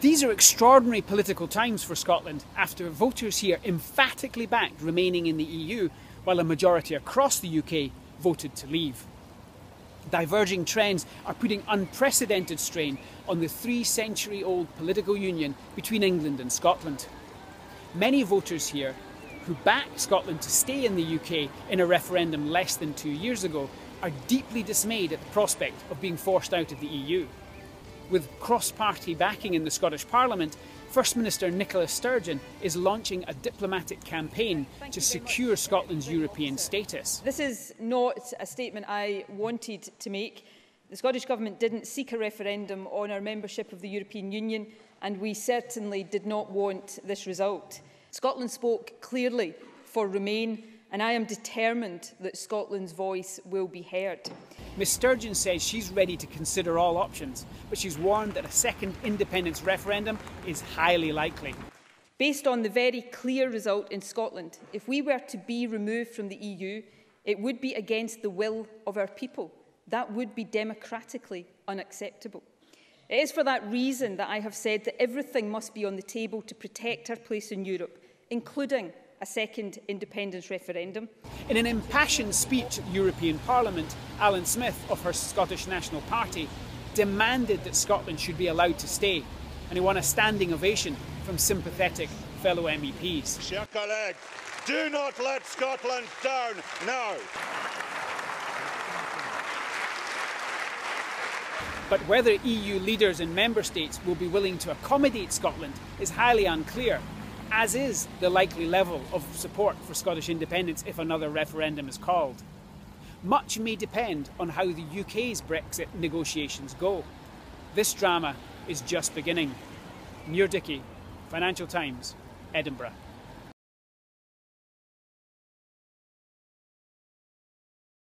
These are extraordinary political times for Scotland after voters here emphatically backed remaining in the EU while a majority across the UK voted to leave. Diverging trends are putting unprecedented strain on the three century old political union between England and Scotland. Many voters here who backed Scotland to stay in the UK in a referendum less than two years ago are deeply dismayed at the prospect of being forced out of the EU. With cross party backing in the Scottish Parliament, First Minister Nicola Sturgeon is launching a diplomatic campaign Thank to very much. secure Scotland's European status. This is not a statement I wanted to make. The Scottish Government didn't seek a referendum on our membership of the European Union and we certainly did not want this result. Scotland spoke clearly for Remain and I am determined that Scotland's voice will be heard. Ms Sturgeon says she's ready to consider all options, but she's warned that a second independence referendum is highly likely. Based on the very clear result in Scotland, if we were to be removed from the EU, it would be against the will of our people. That would be democratically unacceptable. It is for that reason that I have said that everything must be on the table to protect our place in Europe, including a second independence referendum. In an impassioned speech at the European Parliament, Alyn Smith of her Scottish National Party demanded that Scotland should be allowed to stay, and he won a standing ovation from sympathetic fellow MEPs. Chers collègues, do not let Scotland down now. But whether EU leaders and member states will be willing to accommodate Scotland is highly unclear, as is the likely level of support for Scottish independence if another referendum is called. Much may depend on how the UK's Brexit negotiations go. This drama is just beginning. Mure Dickie, Financial Times, Edinburgh.